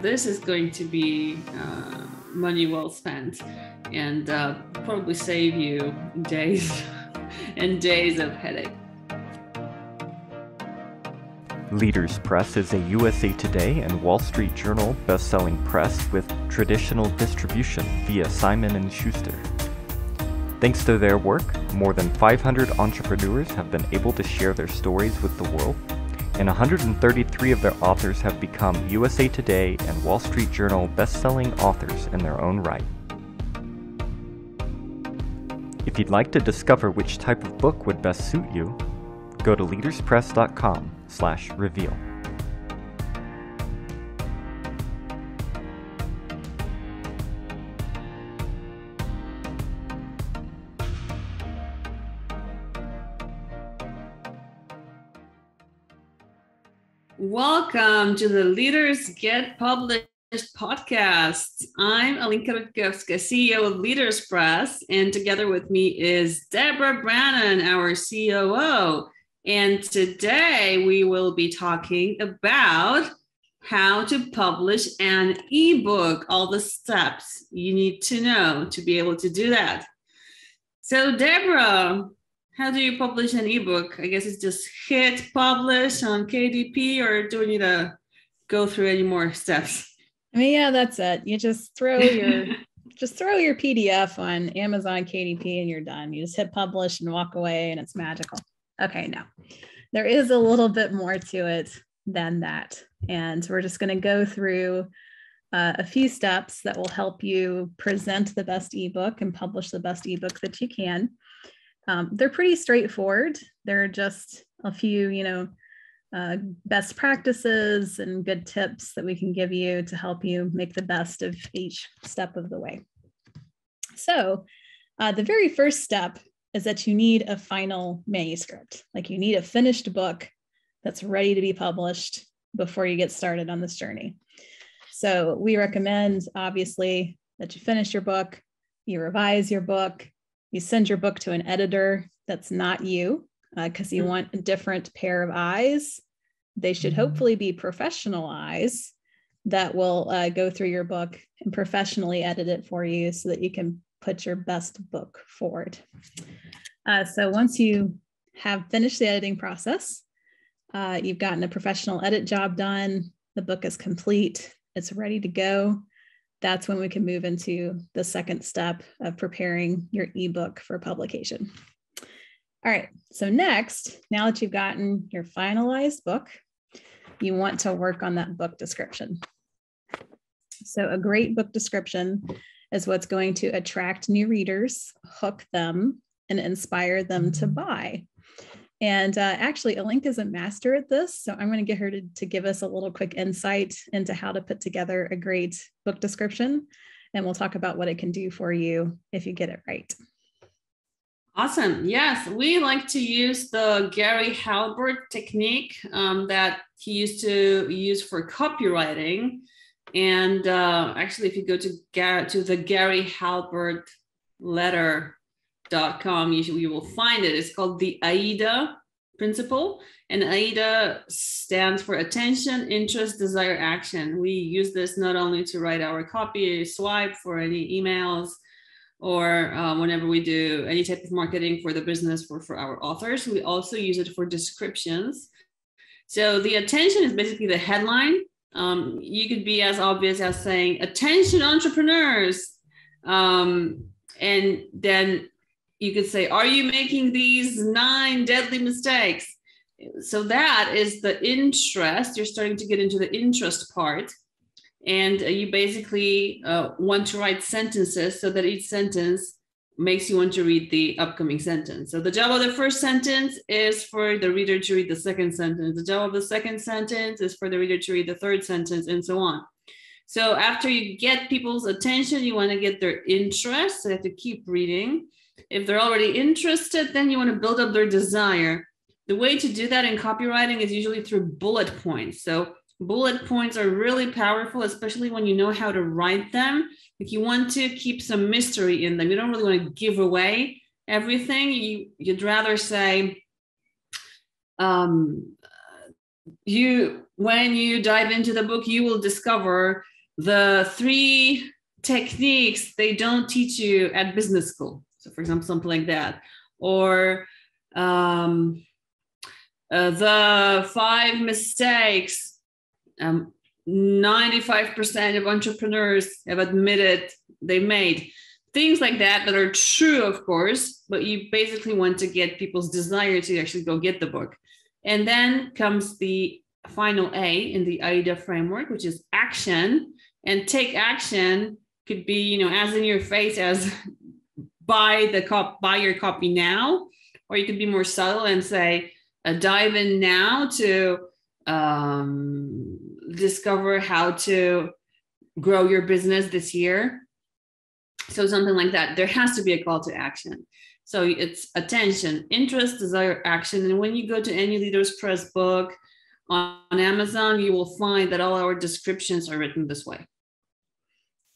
this is going to be uh, money well spent and uh, probably save you days and days of headache. Leaders Press is a USA Today and Wall Street Journal best-selling press with traditional distribution via Simon & Schuster. Thanks to their work, more than 500 entrepreneurs have been able to share their stories with the world, and 133 of their authors have become USA Today and Wall Street Journal best-selling authors in their own right. If you'd like to discover which type of book would best suit you, go to leaderspress.com Welcome to the Leaders Get Published podcast. I'm Alinka Rutkowska, CEO of Leaders Press, and together with me is Deborah Brannon, our COO. And today we will be talking about how to publish an ebook, all the steps you need to know to be able to do that. So, Deborah, how do you publish an ebook? I guess it's just hit publish on KDP, or do we need to go through any more steps? I mean, yeah, that's it. You just throw your just throw your PDF on Amazon KDP and you're done. You just hit publish and walk away and it's magical. Okay, now there is a little bit more to it than that. And we're just going to go through uh, a few steps that will help you present the best ebook and publish the best ebook that you can. Um, they're pretty straightforward. They're just a few, you know, uh, best practices and good tips that we can give you to help you make the best of each step of the way. So, uh, the very first step is that you need a final manuscript. Like you need a finished book that's ready to be published before you get started on this journey. So we recommend, obviously, that you finish your book, you revise your book, you send your book to an editor that's not you, because uh, you mm-hmm. want a different pair of eyes. They should mm-hmm. hopefully be professional eyes that will uh, go through your book and professionally edit it for you so that you can put your best book forward. Uh, so once you have finished the editing process, uh, you've gotten a professional edit job done, the book is complete, it's ready to go. That's when we can move into the second step of preparing your ebook for publication. All right, so next, now that you've gotten your finalized book, you want to work on that book description. So, a great book description is what's going to attract new readers, hook them, and inspire them to buy. And uh, actually, Alinka is a master at this. So I'm going to get her to, to give us a little quick insight into how to put together a great book description. And we'll talk about what it can do for you if you get it right. Awesome. Yes, we like to use the Gary Halbert technique um, that he used to use for copywriting. And uh, actually, if you go to, Gar- to the Gary Halbert letter.com, you, you will find it. It's called the AIDA principle. And AIDA stands for attention, interest, desire, action. We use this not only to write our copy swipe for any emails or uh, whenever we do any type of marketing for the business for, for our authors, we also use it for descriptions. So the attention is basically the headline um, you could be as obvious as saying, attention entrepreneurs. Um, and then you could say, are you making these nine deadly mistakes? So that is the interest. You're starting to get into the interest part. And uh, you basically uh, want to write sentences so that each sentence makes you want to read the upcoming sentence. So the job of the first sentence is for the reader to read the second sentence. The job of the second sentence is for the reader to read the third sentence and so on. So after you get people's attention, you want to get their interest. So you have to keep reading. If they're already interested, then you want to build up their desire. The way to do that in copywriting is usually through bullet points. So bullet points are really powerful, especially when you know how to write them. Like you want to keep some mystery in them. You don't really want to give away everything. You, you'd rather say, um, you when you dive into the book you will discover the three techniques they don't teach you at business school so for example something like that. Or um, uh, the five mistakes um, 95% of entrepreneurs have admitted they made. Things like that that are true of course but you basically want to get people's desire to actually go get the book. And then comes the final a in the aida framework which is action. And take action could be you know as in your face as buy the cop buy your copy now or you could be more subtle and say uh, dive in now to um, discover how to grow your business this year. So something like that. There has to be a call to action. So it's attention interest desire action. And when you go to any leaders press book on, on amazon you will find that all our descriptions are written this way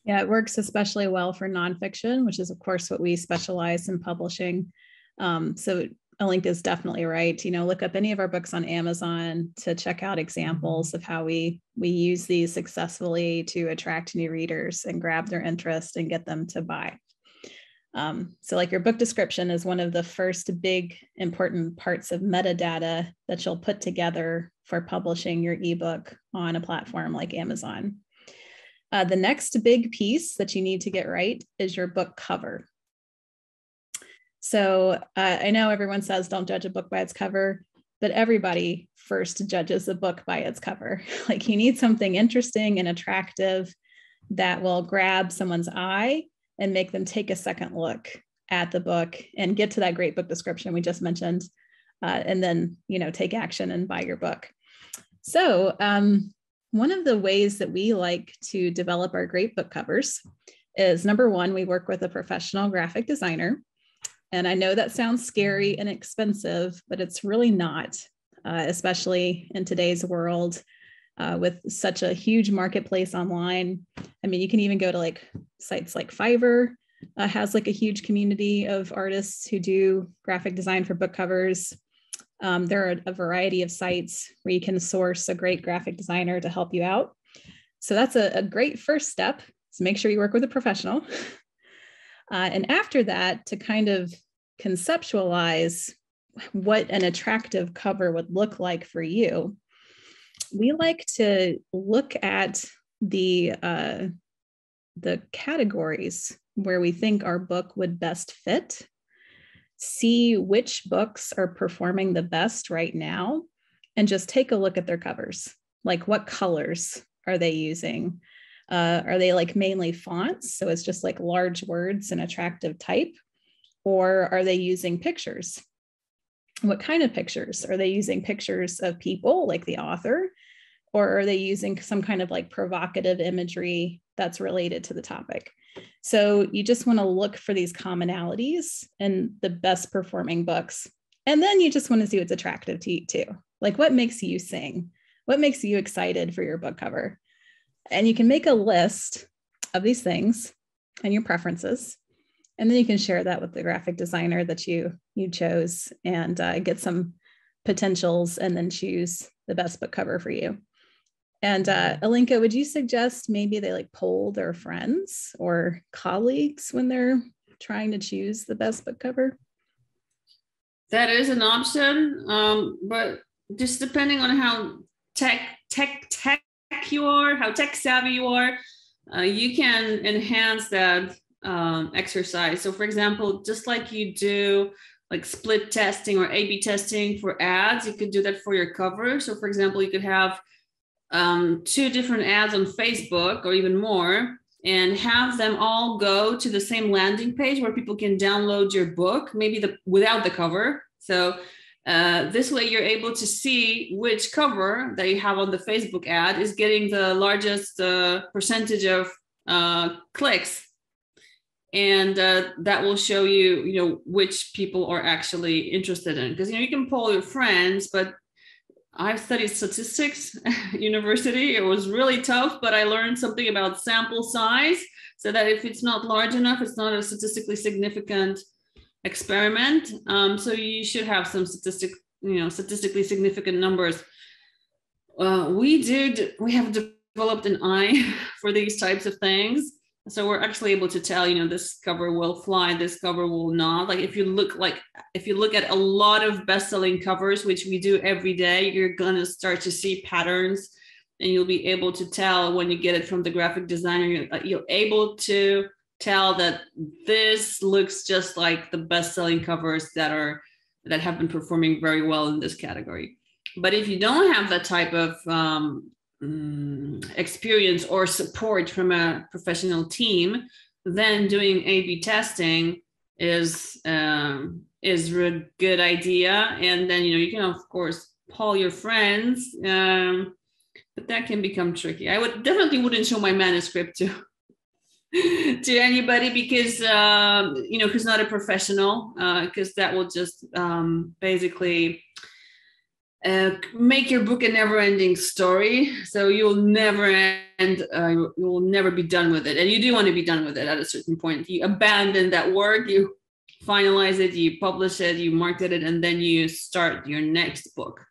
yeah it works especially well for nonfiction which is of course what we specialize in publishing um, so Alinka is definitely right. You know, look up any of our books on Amazon to check out examples of how we we use these successfully to attract new readers and grab their interest and get them to buy. Um, so, like your book description is one of the first big important parts of metadata that you'll put together for publishing your ebook on a platform like Amazon. Uh, the next big piece that you need to get right is your book cover. So uh, I know everyone says don't judge a book by its cover, but everybody first judges a book by its cover. like you need something interesting and attractive that will grab someone's eye and make them take a second look at the book and get to that great book description we just mentioned, uh, and then you know take action and buy your book. So um, one of the ways that we like to develop our great book covers is number one, we work with a professional graphic designer and I know that sounds scary and expensive, but it's really not, uh, especially in today's world uh, with such a huge marketplace online. I mean, you can even go to like sites like Fiverr, uh, has like a huge community of artists who do graphic design for book covers. Um, there are a variety of sites where you can source a great graphic designer to help you out. So that's a, a great first step. So make sure you work with a professional. Uh, and after that, to kind of conceptualize what an attractive cover would look like for you, we like to look at the uh, the categories where we think our book would best fit, see which books are performing the best right now, and just take a look at their covers. Like what colors are they using? Uh, are they like mainly fonts? So it's just like large words and attractive type? Or are they using pictures? What kind of pictures? Are they using pictures of people like the author? Or are they using some kind of like provocative imagery that's related to the topic? So you just want to look for these commonalities in the best performing books. And then you just want to see what's attractive to you too. Like what makes you sing? What makes you excited for your book cover? And you can make a list of these things and your preferences. And then you can share that with the graphic designer that you you chose and uh, get some potentials and then choose the best book cover for you. And uh, Alinka, would you suggest maybe they like poll their friends or colleagues when they're trying to choose the best book cover? That is an option, um, but just depending on how tech tech tech you are, how tech savvy you are, uh, you can enhance that um, exercise. So, for example, just like you do like split testing or A B testing for ads, you could do that for your cover. So, for example, you could have um, two different ads on Facebook or even more and have them all go to the same landing page where people can download your book, maybe the without the cover. So uh, this way, you're able to see which cover that you have on the Facebook ad is getting the largest uh, percentage of uh, clicks, and uh, that will show you, you know, which people are actually interested in. Because you know you can poll your friends, but I've studied statistics university. It was really tough, but I learned something about sample size, so that if it's not large enough, it's not a statistically significant experiment. Um, so you should have some statistic, you know, statistically significant numbers. uh, we did we have developed an eye for these types of things so we're actually able to tell you know this cover will fly this cover will not. Like if you look like if you look at a lot of best-selling covers which we do every day you're to start to see patterns. And you'll be able to tell when you get it from the graphic designer you're, uh, you're able to tell that this looks just like the best-selling covers that are that have been performing very well in this category. But if you don't have that type of um, um, experience or support from a professional team, then doing A/B testing is um, is a good idea. And then you know you can of course poll your friends, um, but that can become tricky. I would definitely wouldn't show my manuscript to to anybody because um, you know who's not a professional because uh, that will just um, basically uh, make your book a never-ending story. So you'll never end uh, you will never be done with it. And you do want to be done with it at a certain point. You abandon that work you finalize it you publish it you market it and then you start your next book.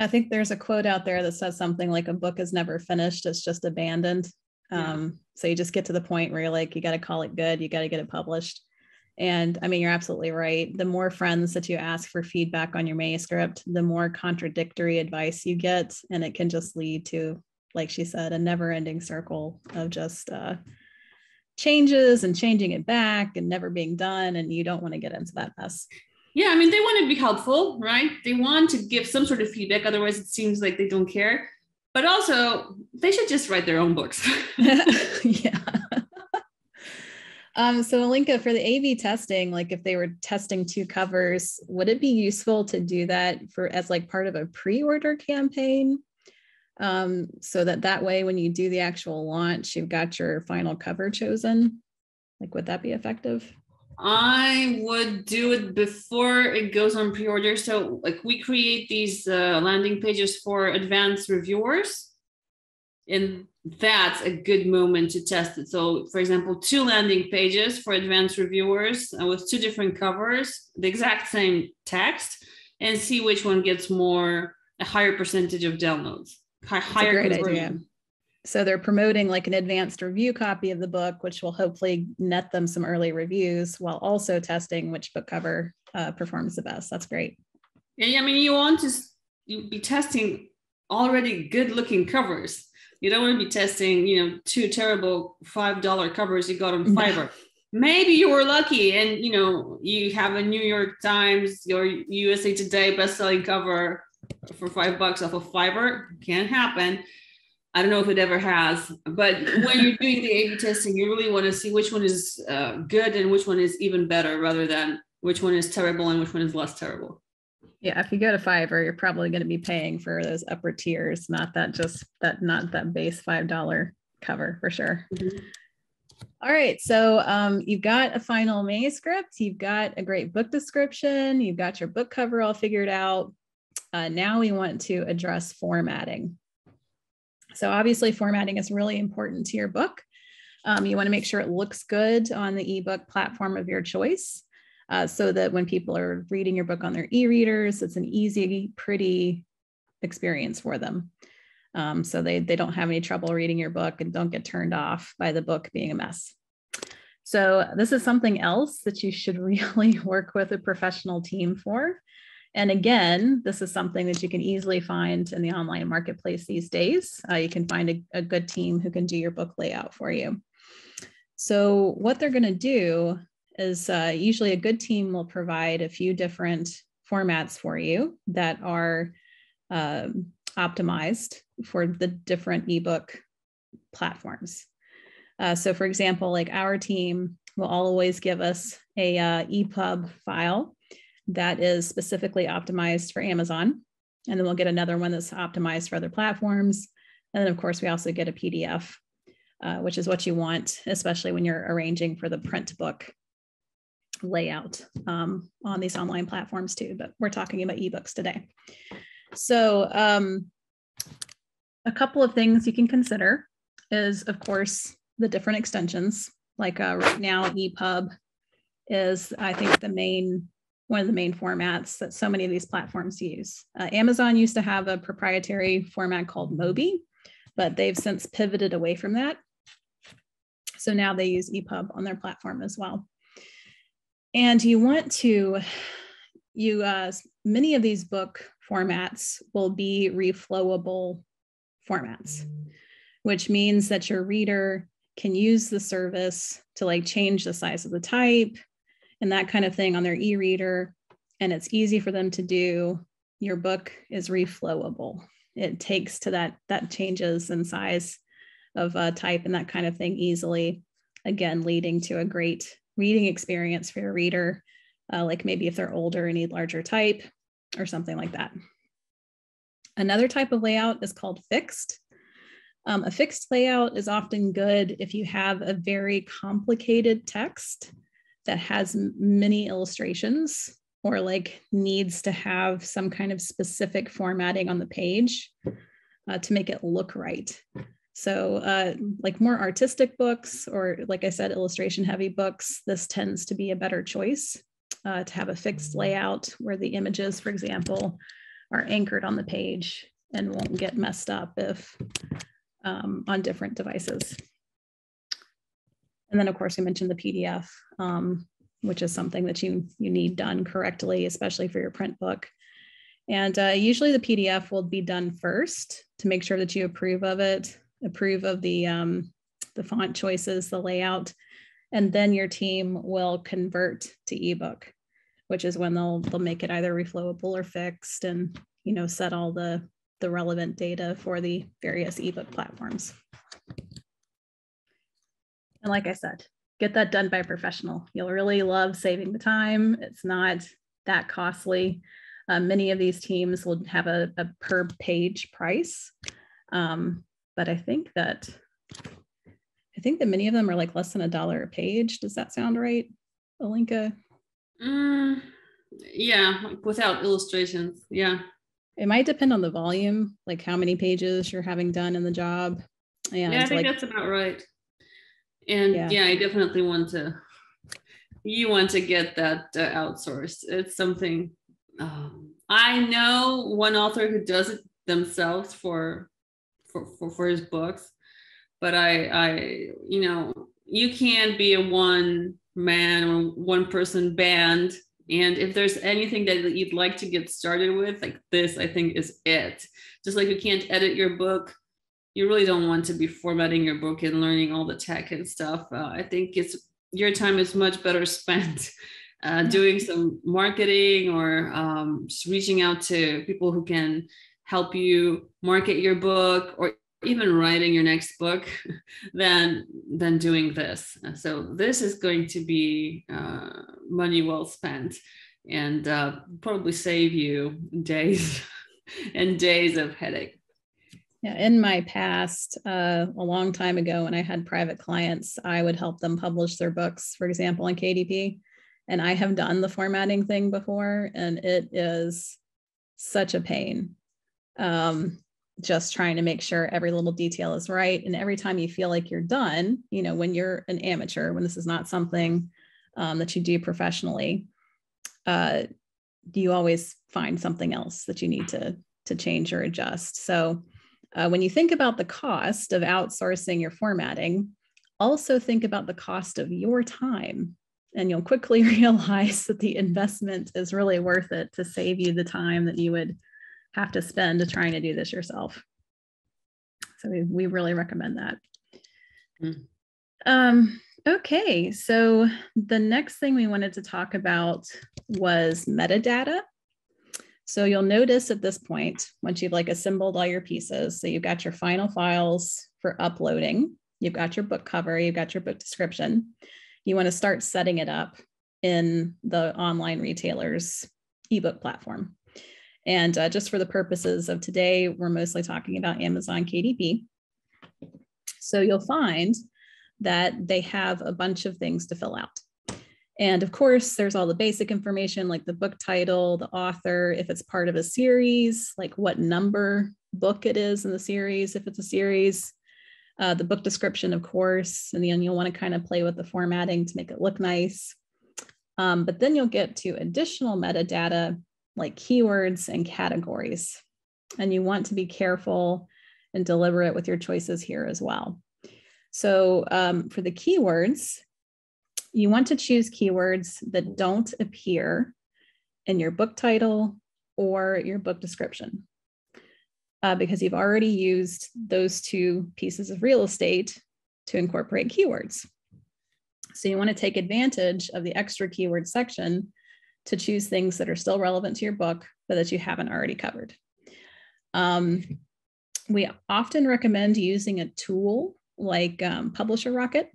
I think there's a quote out there that says something like a book is never finished it's just abandoned. Yeah. um, so you just get to the point where you're like you got to call it good you got to get it published and I mean, you're absolutely right. The more friends that you ask for feedback on your manuscript, the more contradictory advice you get. And it can just lead to, like she said, a never ending circle of just uh, changes and changing it back and never being done. And you don't want to get into that mess. Yeah, I mean, they want to be helpful, right? They want to give some sort of feedback. Otherwise, it seems like they don't care. But also, they should just write their own books. yeah. Um, so Alinka, for the A/B testing, like if they were testing two covers, would it be useful to do that for as like part of a pre-order campaign? Um, so that that way, when you do the actual launch, you've got your final cover chosen. Like, would that be effective? I would do it before it goes on pre-order. So, like, we create these uh, landing pages for advanced reviewers, and that's a good moment to test it. So, for example, two landing pages for advanced reviewers uh, with two different covers, the exact same text, and see which one gets more a higher percentage of downloads. Higher great idea. So they're promoting like an advanced review copy of the book, which will hopefully net them some early reviews while also testing which book cover uh, performs the best. That's great. Yeah, I mean, you want to be testing already good looking covers you don't want to be testing, you know, two terrible five dollar covers you got on Fiverr. Maybe you were lucky, and you know you have a New York Times, your USA Today best-selling cover for five bucks off of Fiverr. Can't happen. I don't know if it ever has, but when you're doing the A/B testing, you really want to see which one is uh, good and which one is even better, rather than which one is terrible and which one is less terrible. Yeah, if you go to Fiverr, you're probably going to be paying for those upper tiers, not that just that not that base five dollar cover for sure. Mm-hmm. All right, so um, you've got a final manuscript, you've got a great book description, you've got your book cover all figured out. Uh, now we want to address formatting. So obviously, formatting is really important to your book. Um, you want to make sure it looks good on the ebook platform of your choice uh, so that when people are reading your book on their e-readers, it's an easy, pretty experience for them. Um, so they, they don't have any trouble reading your book and don't get turned off by the book being a mess. So this is something else that you should really work with a professional team for. And again, this is something that you can easily find in the online marketplace these days. Uh, you can find a, a good team who can do your book layout for you. So what they're going to do is uh, usually a good team will provide a few different formats for you that are um, optimized for the different ebook platforms. Uh, so, for example, like our team will always give us a uh, EPUB file that is specifically optimized for Amazon, and then we'll get another one that's optimized for other platforms. And then, of course, we also get a PDF, uh, which is what you want, especially when you're arranging for the print book layout um, on these online platforms too, but we're talking about ebooks today. So um, a couple of things you can consider is, of course, the different extensions. Like uh, right now, EPUB is, I think, the main one of the main formats that so many of these platforms use. Uh, Amazon used to have a proprietary format called Mobi, but they've since pivoted away from that. So now they use EPUB on their platform as well. And you want to, you, uh, many of these book formats will be reflowable formats, which means that your reader can use the service to like change the size of the type and that kind of thing on their e-reader and it's easy for them to do. Your book is reflowable. It takes to that that changes in size of uh, type and that kind of thing easily again leading to a great reading experience for your reader uh, like maybe if they're older and need larger type or something like that another type of layout is called fixed um, a fixed layout is often good if you have a very complicated text that has many illustrations or like needs to have some kind of specific formatting on the page uh, to make it look right. So, uh, like more artistic books, or like I said, illustration heavy books, this tends to be a better choice uh, to have a fixed layout where the images, for example, are anchored on the page and won't get messed up if um, on different devices. And then of course, we mentioned the PDF, um, which is something that you, you need done correctly, especially for your print book. And uh, usually the PDF will be done first to make sure that you approve of it, approve of the, um, the font choices, the layout, and then your team will convert to ebook, which is when they'll, they'll make it either reflowable or fixed and, you know, set all the the relevant data for the various ebook platforms. And like I said, get that done by a professional. You'll really love saving the time. It's not that costly. Um, many of these teams will have a, a per page price. Um, but I think that I think that many of them are like less than a dollar a page. Does that sound right, Alinka? Mm, yeah, without illustrations. Yeah. It might depend on the volume, like how many pages you're having done in the job. And yeah, I think like, that's about right. And yeah. yeah. I definitely want to. You want to get that uh, outsourced. It's something. Um, I know one author who does it themselves for, for for for his books, but I I you know you can't be a one man or one person band and if there's anything that you'd like to get started with, like this, I think is it. Just like you can't edit your book, you really don't want to be formatting your book and learning all the tech and stuff. Uh, I think it's your time is much better spent uh, doing some marketing or um, just reaching out to people who can help you market your book or even writing your next book than than doing this. So this is going to be uh, money well spent and uh, probably save you days and days of headache. Yeah in my past uh, a long time ago when i had private clients i would help them publish their books for example on kdp and i have done the formatting thing before and it is such a pain um, just trying to make sure every little detail is right. And every time you feel like you're done, you know, when you're an amateur, when this is not something um, that you do professionally, uh, you always find something else that you need to to change or adjust. So uh, when you think about the cost of outsourcing your formatting, also think about the cost of your time. And you'll quickly realize that the investment is really worth it to save you the time that you would have to spend trying to do this yourself. So we, we really recommend that. Mm. Um, okay, so the next thing we wanted to talk about was metadata. So you'll notice at this point, once you've like assembled all your pieces, so you've got your final files for uploading, you've got your book cover, you've got your book description, you want to start setting it up in the online retailer's ebook platform. And uh, just for the purposes of today, we're mostly talking about Amazon KDP. So you'll find that they have a bunch of things to fill out. And of course, there's all the basic information like the book title, the author, if it's part of a series, like what number book it is in the series, if it's a series, uh, the book description, of course, and then you'll want to kind of play with the formatting to make it look nice. Um, but then you'll get to additional metadata like keywords and categories. And you want to be careful and deliberate with your choices here as well. So um, for the keywords, you want to choose keywords that don't appear in your book title or your book description uh, because you've already used those two pieces of real estate to incorporate keywords. So you want to take advantage of the extra keyword section to choose things that are still relevant to your book, but that you haven't already covered. Um, we often recommend using a tool like um, Publisher Rocket,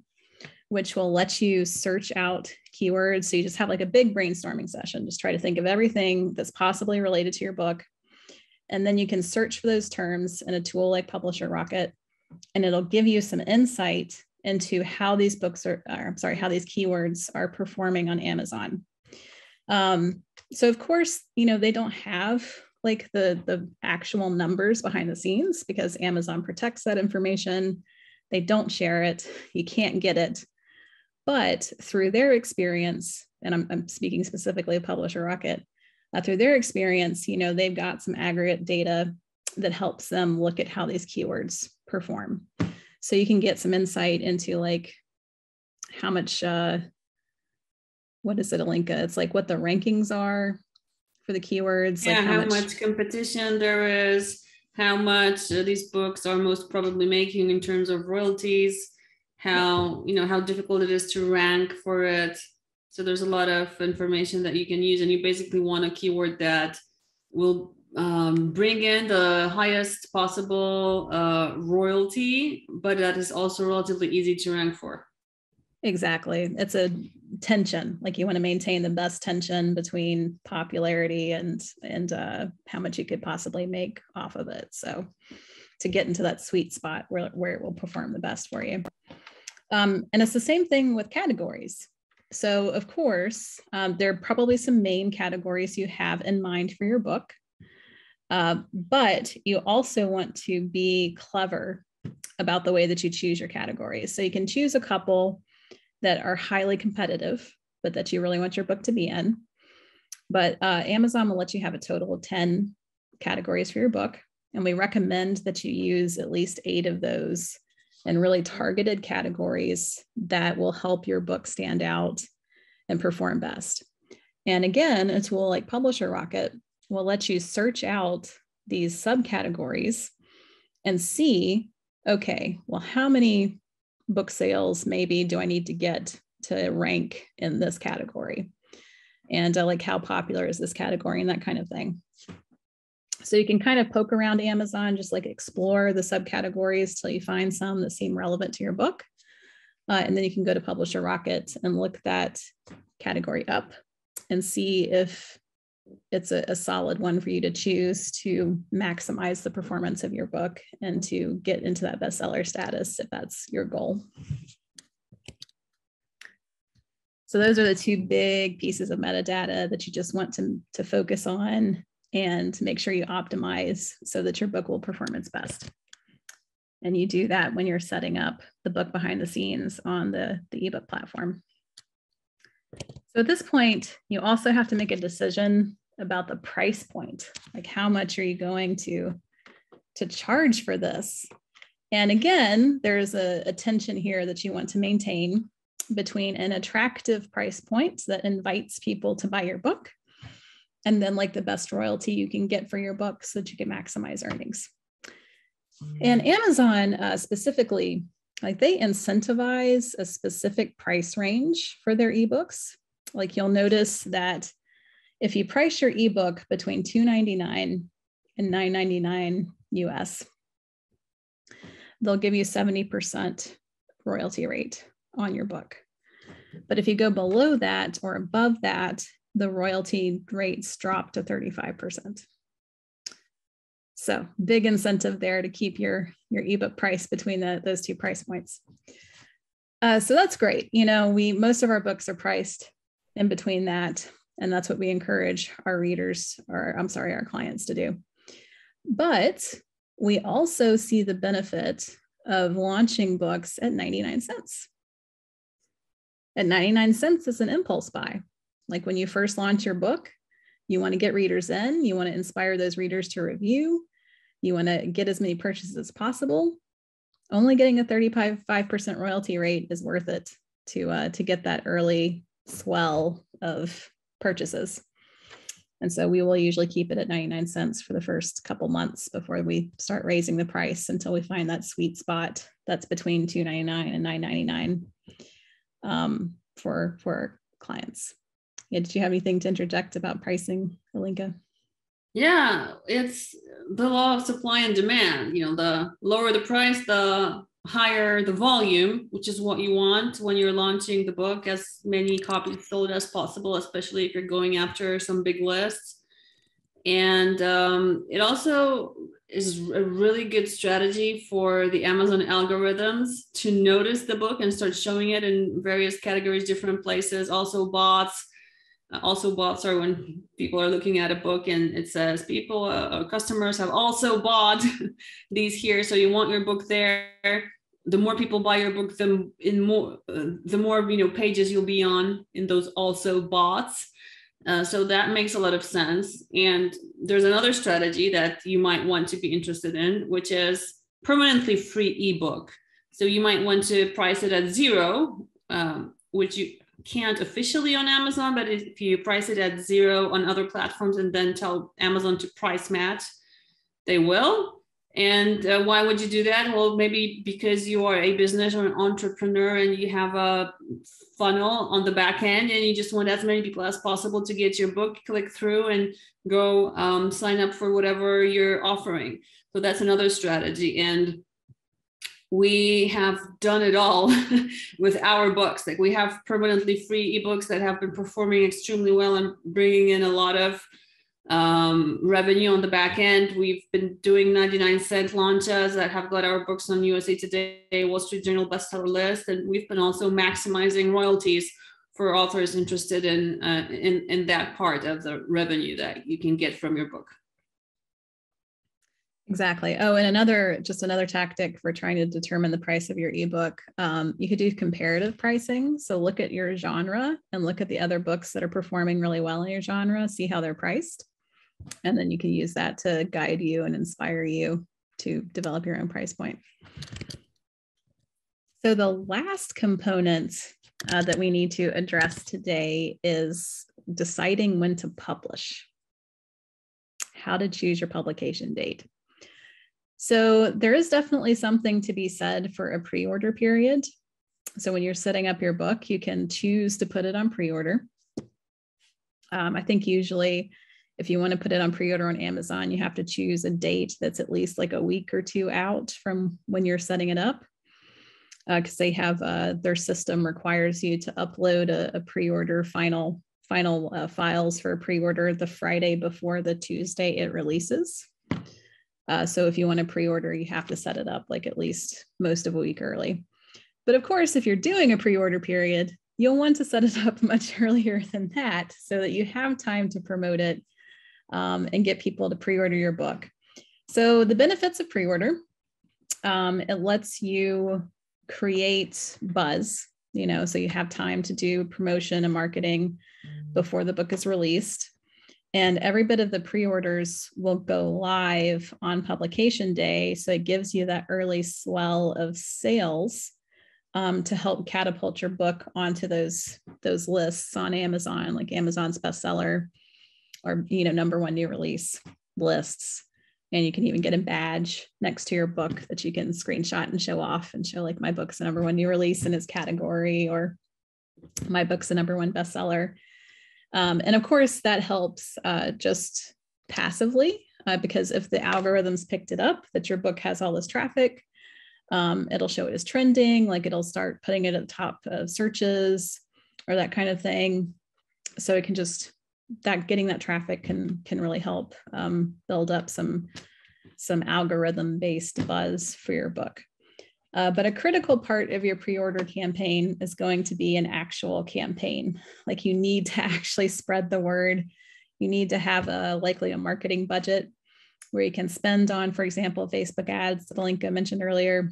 which will let you search out keywords. So you just have like a big brainstorming session. Just try to think of everything that's possibly related to your book. And then you can search for those terms in a tool like Publisher Rocket, and it'll give you some insight into how these books are, or, I'm sorry, how these keywords are performing on Amazon. Um, so of course, you know, they don't have like the, the actual numbers behind the scenes because Amazon protects that information. They don't share it. You can't get it. But through their experience, and I'm, I'm speaking specifically of Publisher Rocket, uh, through their experience, you know, they've got some aggregate data that helps them look at how these keywords perform. So you can get some insight into like how much, uh, what is it, Alinka? It's like what the rankings are for the keywords. Yeah, like how, how much, much, competition there is, how much uh, these books are most probably making in terms of royalties, how, you know, how difficult it is to rank for it so there's a lot of information that you can use, and you basically want a keyword that will um, bring in the highest possible uh, royalty, but that is also relatively easy to rank for. Exactly. It's a tension. Like you want to maintain the best tension between popularity and and uh, how much you could possibly make off of it. So to get into that sweet spot where, where it will perform the best for you. Um, and it's the same thing with categories. So, of course, um, there are probably some main categories you have in mind for your book, uh, but you also want to be clever about the way that you choose your categories. So, you can choose a couple that are highly competitive, but that you really want your book to be in. But uh, Amazon will let you have a total of 10 categories for your book. And we recommend that you use at least eight of those and really targeted categories that will help your book stand out and perform best. And again, a tool like Publisher Rocket will let you search out these subcategories and see okay, well, how many book sales maybe do I need to get to rank in this category? And uh, like how popular is this category and that kind of thing. So you can kind of poke around Amazon, just like explore the subcategories till you find some that seem relevant to your book. Uh, and then you can go to Publisher Rocket and look that category up and see if it's a, a, solid one for you to choose to maximize the performance of your book and to get into that bestseller status if that's your goal. So those are the two big pieces of metadata that you just want to, to focus on and make sure you optimize so that your book will perform its best. And you do that when you're setting up the book behind the scenes on the, the ebook platform. So at this point, you also have to make a decision about the price point. Like how much are you going to, to charge for this? And again, there's a, a tension here that you want to maintain between an attractive price point that invites people to buy your book and then like the best royalty you can get for your book so that you can maximize earnings. And mm. Amazon uh, specifically, like they incentivize a specific price range for their ebooks. Like you'll notice that if you price your ebook between 299 and 999 US, they'll give you 70% royalty rate on your book. But if you go below that or above that, the royalty rates drop to 35%. So big incentive there to keep your, your ebook price between the, those two price points. Uh, so that's great. You know, we most of our books are priced in between that. And that's what we encourage our readers, or I'm sorry, our clients to do. But we also see the benefit of launching books at 99 cents. At 99 cents is an impulse buy. Like when you first launch your book, you want to get readers in, you want to inspire those readers to review, you want to get as many purchases as possible. Only getting a 35% royalty rate is worth it to uh, to get that early swell of purchases. And so we will usually keep it at 99 cents for the first couple months before we start raising the price until we find that sweet spot that's between 299 and 999 um, for for clients. Yeah, did you have anything to interject about pricing, Alinka? Yeah, it's the law of supply and demand. You know, the lower the price, the higher the volume, which is what you want when you're launching the book, as many copies sold as possible, especially if you're going after some big lists. And um, it also is a really good strategy for the Amazon algorithms to notice the book and start showing it in various categories, different places, also boughts. Also, boughts are when people are looking at a book and it says people, uh, customers have also bought these here. So you want your book there. The more people buy your book, the in more uh, the more you know pages you'll be on in those also boughts uh, so that makes a lot of sense. And there's another strategy that you might want to be interested in, which is permanently free ebook. So you might want to price it at zero, um, which you can't officially on Amazon, but if you price it at zero on other platforms and then tell Amazon to price match, they will. And uh, why would you do that? Well, maybe because you are a business or an entrepreneur and you have a funnel on the back end and you just want as many people as possible to get your book, click through and go um, sign up for whatever you're offering. So that's another strategy. And we have done it all with our books. Like we have permanently free ebooks that have been performing extremely well and bringing in a lot of um, revenue on the back end. We've been doing 99 cent launches that have got our books on USA Today, Wall Street Journal bestseller list, and we've been also maximizing royalties for authors interested in, uh, in, in that part of the revenue that you can get from your book. Exactly. Oh, and another, just another tactic for trying to determine the price of your ebook. Um, you could do comparative pricing. So look at your genre and look at the other books that are performing really well in your genre, see how they're priced and then you can use that to guide you and inspire you to develop your own price point. So the last component uh, that we need to address today is deciding when to publish. How to choose your publication date. So there is definitely something to be said for a pre-order period. So when you're setting up your book, you can choose to put it on pre-order. Um, I think usually if you want to put it on pre-order on Amazon, you have to choose a date that's at least like a week or two out from when you're setting it up. Because uh, they have uh, their system requires you to upload a, a pre-order final final uh, files for pre-order the Friday before the Tuesday it releases. Uh, so if you want to pre-order, you have to set it up like at least most of a week early. But of course, if you're doing a pre-order period, you'll want to set it up much earlier than that so that you have time to promote it um, and get people to pre-order your book. So the benefits of pre-order, um, it lets you create buzz, you know, so you have time to do promotion and marketing before the book is released. And every bit of the pre-orders will go live on publication day. So it gives you that early swell of sales um, to help catapult your book onto those those lists on Amazon, like Amazon's bestseller or you know number one new release lists and you can even get a badge next to your book that you can screenshot and show off and show like my book's the number one new release in its category or my book's the number one bestseller um, and of course that helps uh, just passively uh, because if the algorithms picked it up that your book has all this traffic um, it'll show it as trending like it'll start putting it at the top of searches or that kind of thing so it can just that getting that traffic can can really help um, build up some some algorithm based buzz for your book. Uh, but a critical part of your pre-order campaign is going to be an actual campaign. Like you need to actually spread the word. You need to have a likely a marketing budget where you can spend on, for example, Facebook ads that Alinka mentioned earlier.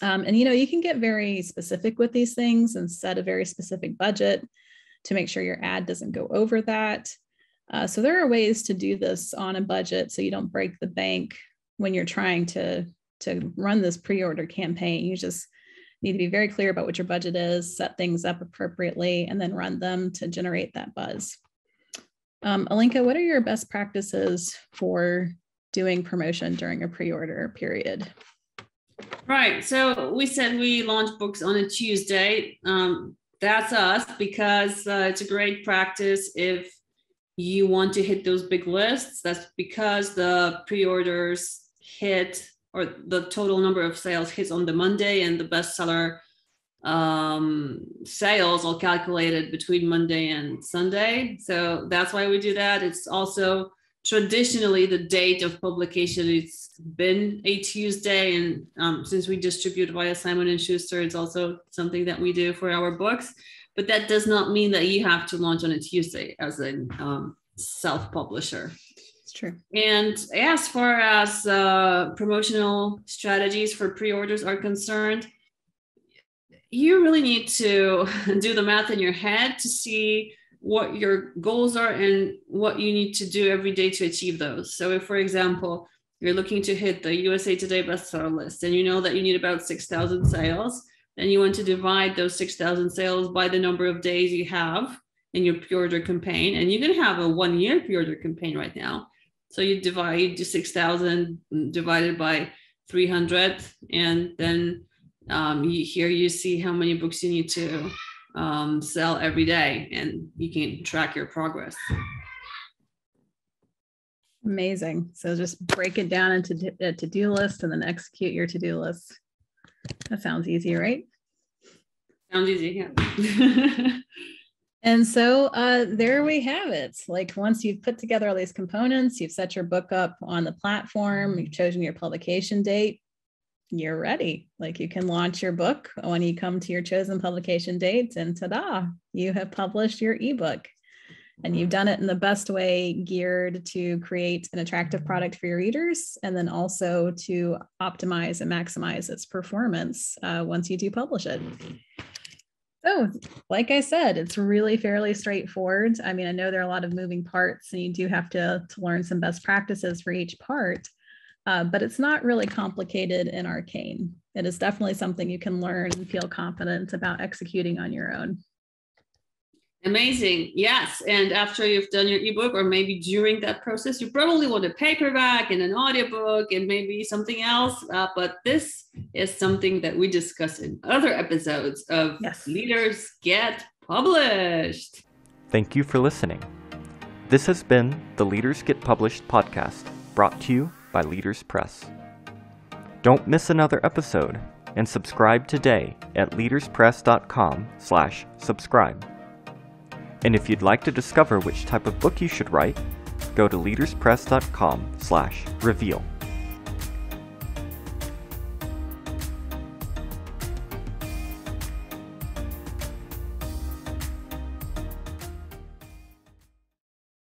Um, and you know, you can get very specific with these things and set a very specific budget to make sure your ad doesn't go over that. Uh, so there are ways to do this on a budget so you don't break the bank when you're trying to to run this pre-order campaign. You just need to be very clear about what your budget is, set things up appropriately, and then run them to generate that buzz. Um, Alinka, what are your best practices for doing promotion during a pre-order period? Right. So we said we launch books on a Tuesday. Um, that's us because uh, it's a great practice if you want to hit those big lists. That's because the pre-orders hit or the total number of sales hits on the Monday and the bestseller um, sales are calculated between Monday and Sunday. So that's why we do that. It's also traditionally the date of publication it's been a tuesday and um, since we distribute via simon and schuster it's also something that we do for our books but that does not mean that you have to launch on a tuesday as a um, self-publisher true and as far as uh, promotional strategies for pre-orders are concerned you really need to do the math in your head to see what your goals are and what you need to do every day to achieve those. So, if, for example, you're looking to hit the USA Today bestseller list and you know that you need about 6,000 sales, then you want to divide those 6,000 sales by the number of days you have in your pre-order campaign. And you can have a one year pre-order campaign right now. So you divide 6,000 divided by 300, and then um, you, here you see how many books you need to um, sell every day and you can track your progress. Amazing. So just break it down into a to-do list and then execute your to-do list. That sounds easy, right? Sounds easy, yeah. and so uh, there we have it. Like once you've put together all these components, you've set your book up on the platform, you've chosen your publication date, you're ready. Like you can launch your book when you come to your chosen publication date, and ta-da, you have published your ebook. And you've done it in the best way, geared to create an attractive product for your readers, and then also to optimize and maximize its performance uh, once you do publish it. So, like I said, it's really fairly straightforward. I mean, I know there are a lot of moving parts, and you do have to, to learn some best practices for each part uh, but it's not really complicated and arcane. It is definitely something you can learn and feel confident about executing on your own. Amazing. Yes. And after you've done your ebook, or maybe during that process, you probably want a paperback and an audiobook and maybe something else. Uh, but this is something that we discuss in other episodes of yes. Leaders Get Published. Thank you for listening. This has been the Leaders Get Published podcast, brought to you by Leaders Press. Don't miss another episode and subscribe today at leaderspress.com/subscribe. And if you'd like to discover which type of book you should write, go to leaderspress.com/reveal.